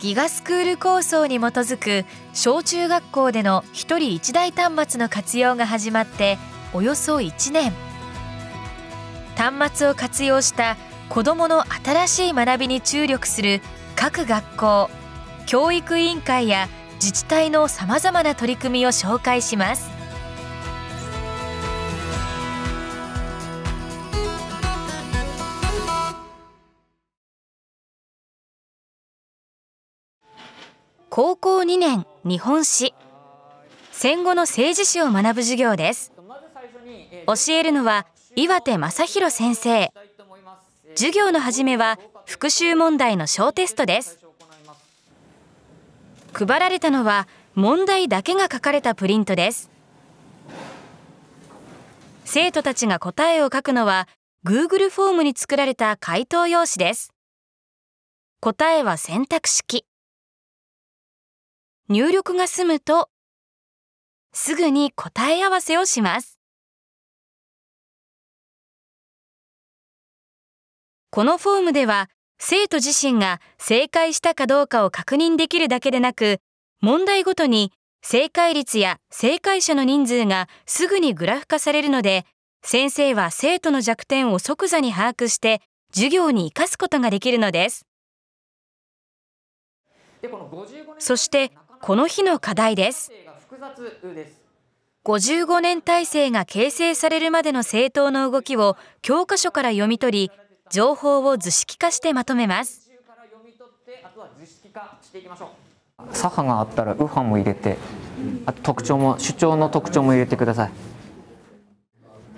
ギガスクール構想に基づく小中学校での一人一台端末の活用が始まっておよそ1年。端末を活用した子どもの新しい学びに注力する各学校教育委員会や自治体のさまざまな取り組みを紹介します。高校2年日本史。戦後の政治史を学ぶ授業です。教えるのは岩手正弘先生。授業の始めは復習問題の小テストです。配られたのは問題だけが書かれたプリントです。生徒たちが答えを書くのは Google フォームに作られた回答用紙です。答えは選択式。入力が済むとすぐに答え合わせをします。このフォームでは生徒自身が正解したかどうかを確認できるだけでなく問題ごとに正解率や正解者の人数がすぐにグラフ化されるので先生は生徒の弱点を即座に把握して授業に生かすことができるのです。そしてこの日の課題です。55年体制が形成されるまでの政党の動きを教科書から読み取り情報を図式化してまとめます。左派があったら右派も入れてあと特徴も主張の特徴も入れてください。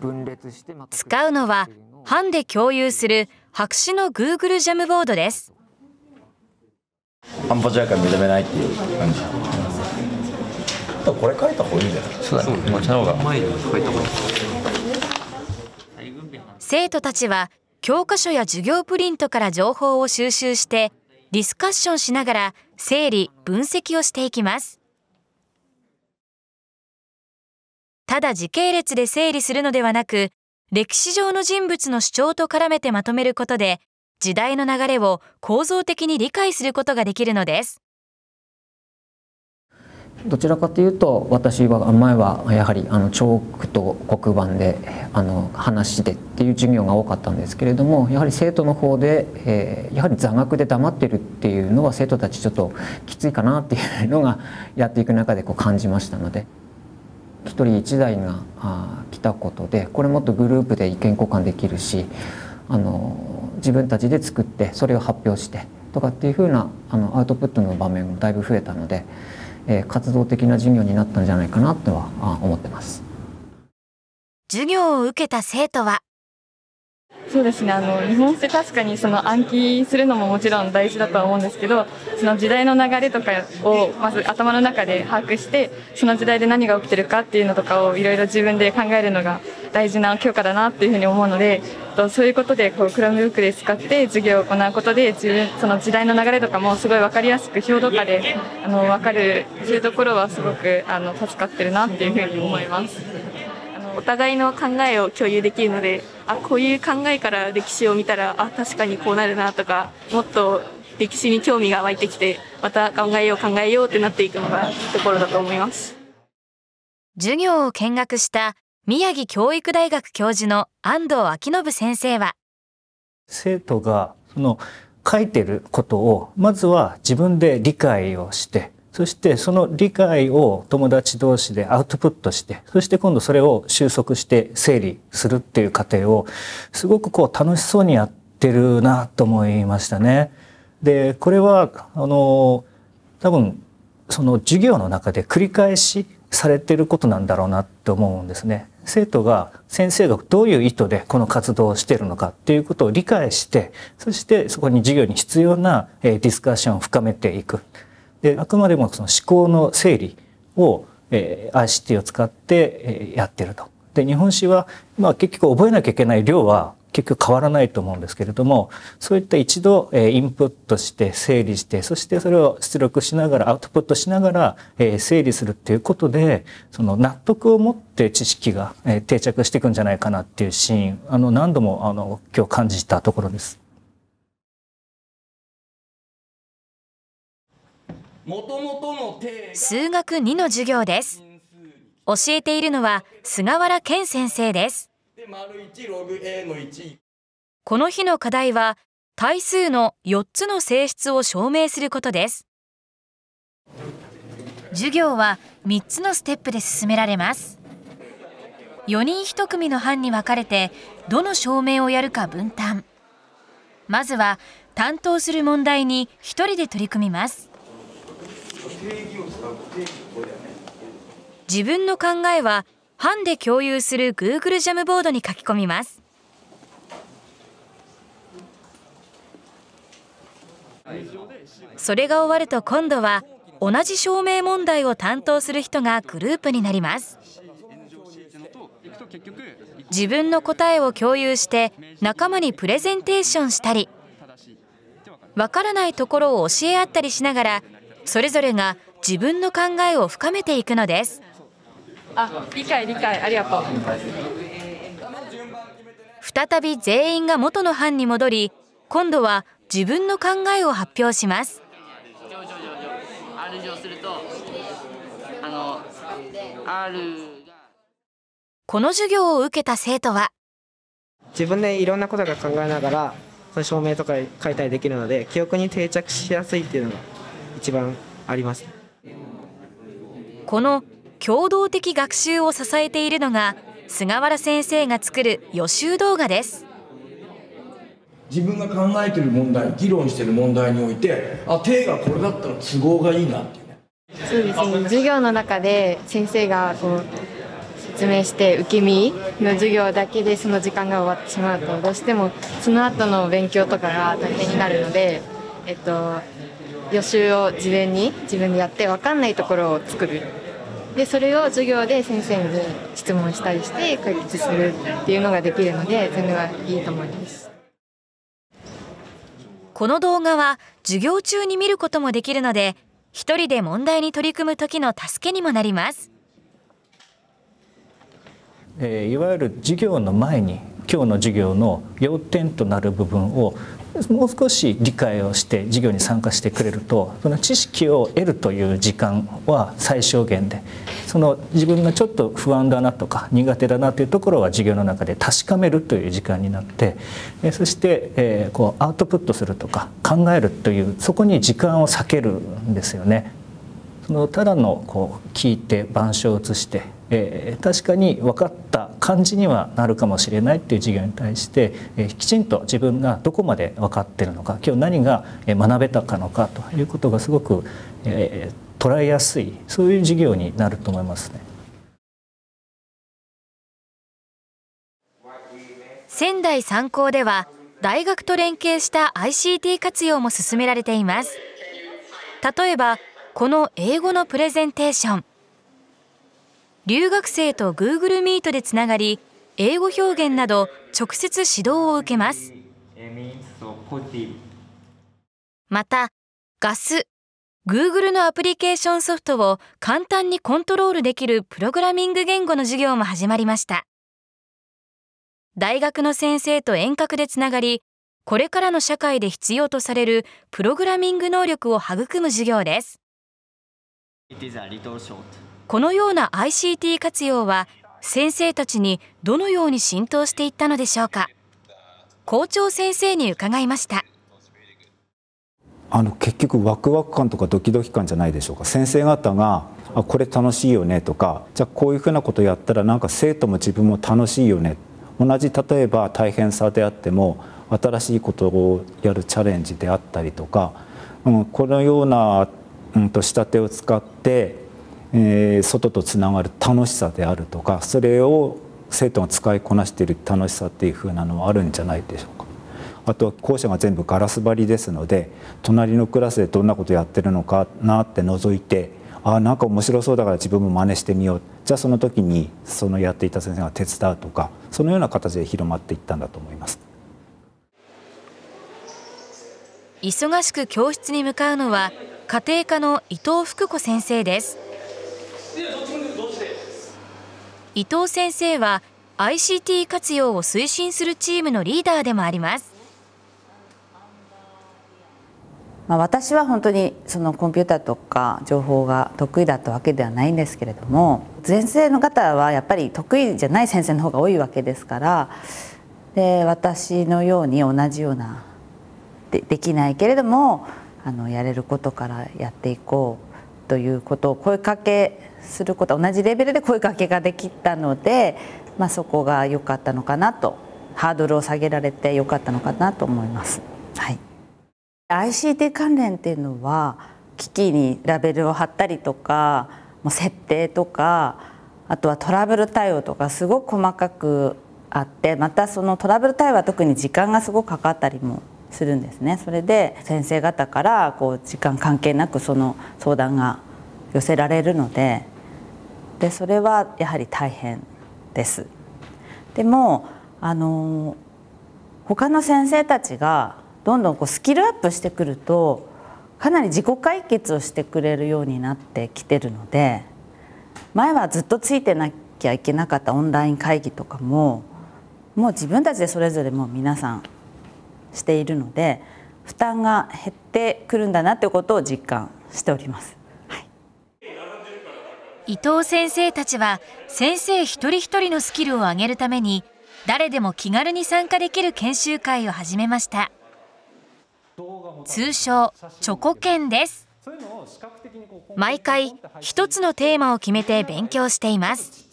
分裂して使うのは班で共有する白紙の Google ジャムボードです半端じゃから認めないっていう感じ。これ書いた方がいいんじゃない？そうだね。こっちの方が前に書いた方がいい。生徒たちは教科書や授業プリントから情報を収集してディスカッションしながら整理分析をしていきます。ただ時系列で整理するのではなく歴史上の人物の主張と絡めてまとめることで時代の流れを構造的に理解することができるのです。どちらかというと私は前はやはりあのチョークと黒板であの話でっていう授業が多かったんですけれどもやはり生徒の方で、えー、やはり座学で黙ってるっていうのは生徒たちちょっときついかなっていうのがやっていく中でこう感じましたので一人一台があ来たことでこれもっとグループで意見交換できるしあの自分たちで作ってそれを発表してとかっていうふうなあのアウトプットの場面もだいぶ増えたので。えー、活動的な授業になったんじゃないかなとは思ってます授業を受けた生徒は？そうですねあの日本って確かにその暗記するのももちろん大事だとは思うんですけどその時代の流れとかをまず頭の中で把握してその時代で何が起きてるかっていうのとかをいろいろ自分で考えるのが大事な教科だなっていうふうに思うのでそういうことでこうクラムブックで使って授業を行うことで自分その時代の流れとかもすごい分かりやすく表とかであの分かるそういうところはすごくあの助かってるなっていうふうに思います。お互いの考えを共有できるのであこういう考えから歴史を見たらあ確かにこうなるなとかもっと歴史に興味が湧いてきてまた考えよう考えようってなっていくのがいいところだと思います授業を見学した宮城教育大学教授の安藤昭信先生は生徒がその書いてることをまずは自分で理解をしてそしてその理解を友達同士でアウトプットしてそして今度それを収束して整理するっていう過程をすごくこう楽しそうにやってるなと思いましたね。でこれはあの多分その授業の中で繰り返しされてることなんだろうなって思うんですね。生徒が先生がどういう意図でこの活動をしているのかっていうことを理解してそしてそこに授業に必要なディスカッションを深めていく。であくまでもその思考の整理を、ICT を使って、やってると。で日本史は、まあ、結局覚えなきゃいけない量は結局変わらないと思うんですけれどもそういった一度、えー、インプットして整理してそしてそれを出力しながらアウトプットしながら、えー、整理するっていうことでその納得を持って知識が、えー、定着していくんじゃないかなっていうシーンあの何度もあの今日感じたところです。数学2の授業です。教えているのは菅原健先生ですこの日の課題は対数の4つの性質を証明することです。授業は3つのステップで進められます。4人1組の班に分かれてどの証明をやるか分担。まずは担当する問題に1人で取り組みます。自分の考えは班で共有する Google ジャムボードに書き込みます。それが終わると今度は同じ証明問題を担当する人がグループになります。自分の答えを共有して仲間にプレゼンテーションしたりわからないところを教え合ったりしながらそれぞれが自分の考えを深めていくのです。あ理解理解ありがとう。再び全員が元の班に戻り今度は自分の考えを発表します。この授業を受けた生徒は自分でいろんなことが考えながらその証明とか書いたりできるので記憶に定着しやすいっていうのが一番ありますこの共同的学習を支えているのが菅原先生が作る予習動画です。自分が考えてる問題議論してる問題においてあ定がこれだったら都合がいいなっていうね。そうですね。授業の中で先生がこう説明して受け身の授業だけでその時間が終わってしまうとどうしてもその後の勉強とかが大変になるので、えっと、予習を事前に自分でやって分かんないところを作るでそれを授業で先生に質問したりして解決するっていうのができるのでそういいいと思います。この動画は授業中に見ることもできるので一人で問題に取り組む時の助けにもなります。えー、いわゆる授業の前に今日の授業の要点となる部分をもう少し理解をして授業に参加してくれるとその知識を得るという時間は最小限でその自分がちょっと不安だなとか苦手だなというところは授業の中で確かめるという時間になってそしてえこうアウトプットするとか考えるというそこに時間を避けるんですよね。そのただのこう聞いて板書を移してえー、確かに分かった感じにはなるかもしれないっていう授業に対して、えー、きちんと自分がどこまで分かってるのか今日何が学べたかのかということがすごく、えー、捉えやすいそういう授業になると思いますね。仙台三高では大学と連携した ICT 活用も進められています例えばこの英語のプレゼンテーション留学生と Google Meet でつながり英語表現など直接指導を受けます。またガス Google のアプリケーションソフトを簡単にコントロールできるプログラミング言語の授業も始まりました。大学の先生と遠隔でつながりこれからの社会で必要とされるプログラミング能力を育む授業です。このような ICT 活用は先生たちにどのように浸透していったのでしょうか？校長先生に伺いました。あの結局ワクワク感とかドキドキ感じゃないでしょうか。先生方があこれ楽しいよねとかじゃあこういうふうなことやったらなんか生徒も自分も楽しいよね。同じ例えば大変さであっても新しいことをやるチャレンジであったりとか、うん、このような、うん、と仕立てを使ってえー、外とつながる楽しさであるとかそれを生徒が使いこなしている楽しさっていうふうなのはあるんじゃないでしょうか。あとは校舎が全部ガラス張りですので隣のクラスでどんなことやってるのかなって覗いてあなんか面白そうだから自分も真似してみよう。じゃあその時にそのやっていた先生が手伝うとかそのような形で広まっていったんだと思います。忙しく教室に向かうのは家庭科の伊藤福子先生です。伊藤先生は ICT 活用を推進するチームのリーダーでもあります。まあ、私は本当にそのコンピューターとか情報が得意だったわけではないんですけれども先生の方はやっぱり得意じゃない先生の方が多いわけですからで私のように同じようなでできないけれどもあのやれることからやっていこう。ということを声かけすること同じレベルで声かけができたので、まあ、そこが良かったのかなとハードルを下げられて良かったのかなと思います。はい ICT 関連っていうのは機器にラベルを貼ったりとかもう設定とかあとはトラブル対応とかすごく細かくあってまたそのトラブル対応は特に時間がすごくかかったりもするんですねそれで先生方からこう時間関係なくその相談が寄せられるのででそれはやはり大変です。でもあの他の先生たちがどんどんこうスキルアップしてくるとかなり自己解決をしてくれるようになってきてるので前はずっとついてなきゃいけなかったオンライン会議とかももう自分たちでそれぞれもう皆さんしているので負担が減ってくるんだなということを実感しております。伊藤先生たちは先生一人一人のスキルを上げるために誰でも気軽に参加できる研修会を始めました。通称チョコ犬です毎回一つのテーマを決めて勉強しています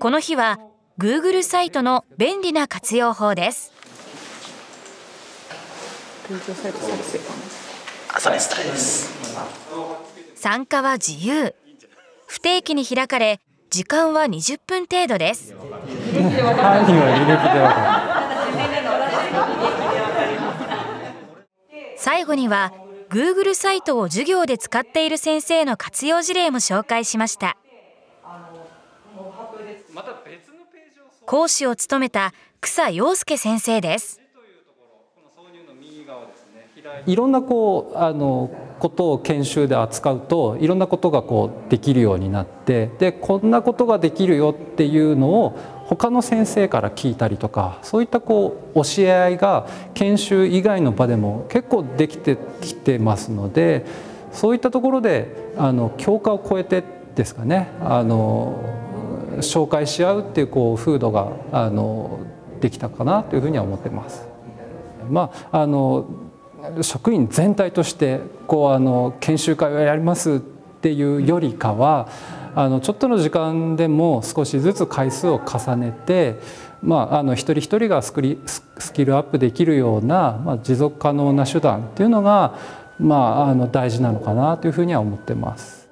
この日は Google サイトの便利な活用法です参加は自由。不定期に開かれ時間は20分程度です。最後には Google サイトを授業で使っている先生の活用事例も紹介しました。講師を務めた草陽介先生です。いろんなこうあのことを研修で扱うといろんなことがこうできるようになってでこんなことができるよっていうのを他の先生から聞いたりとかそういったこう教え合いが研修以外の場でも結構できてきてますのでそういったところであの教科を超えてですかねあの紹介し合うっていうこう風土があのできたかなというふうには思ってます。まあ、あの職員全体としてこうあの研修会をやりますっていうよりかはあのちょっとの時間でも少しずつ回数を重ねて、まあ、あの一人一人がスクリスキルアップできるような、まあ、持続可能な手段っていうのが、まあ、あの大事なのかなというふうには思ってます。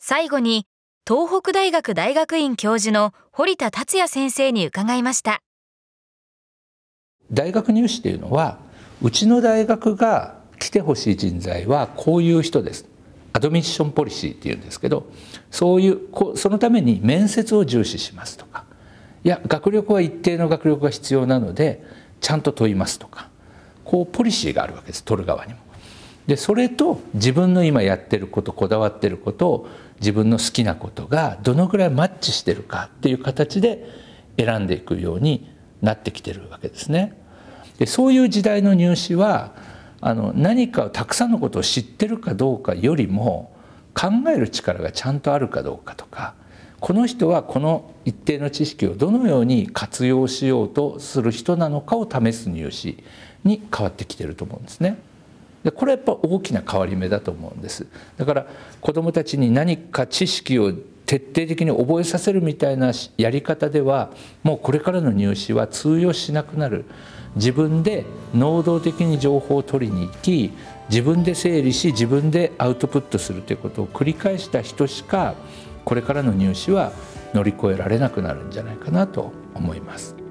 最後に東北大学大学院教授の堀田達也先生に伺いました大学入試というのはうちの大学が来てほしい人材はこういう人ですアドミッションポリシーっていうんですけどそういうそのために面接を重視しますとかいや学力は一定の学力が必要なのでちゃんと問いますとかこうポリシーがあるわけです取る側にも。でそれと自分の今やってることこだわってることを自分の好きなことがどのぐらいマッチしてるかっていう形で選んでいくようになってきてるわけですね。でそういう時代の入試はあの何かたくさんのことを知ってるかどうかよりも考える力がちゃんとあるかどうかとかこの人はこの一定の知識をどのように活用しようとする人なのかを試す入試に変わってきてると思うんですね。でこれはやっぱ大きな変わり目だと思うんですだから子どもたちに何か知識を徹底的に覚えさせるみたいなやり方ではもうこれからの入試は通用しなくなる自分で能動的に情報を取りに行き自分で整理し自分でアウトプットするということを繰り返した人しかこれからの入試は乗り越えられなくなるんじゃないかなと思います。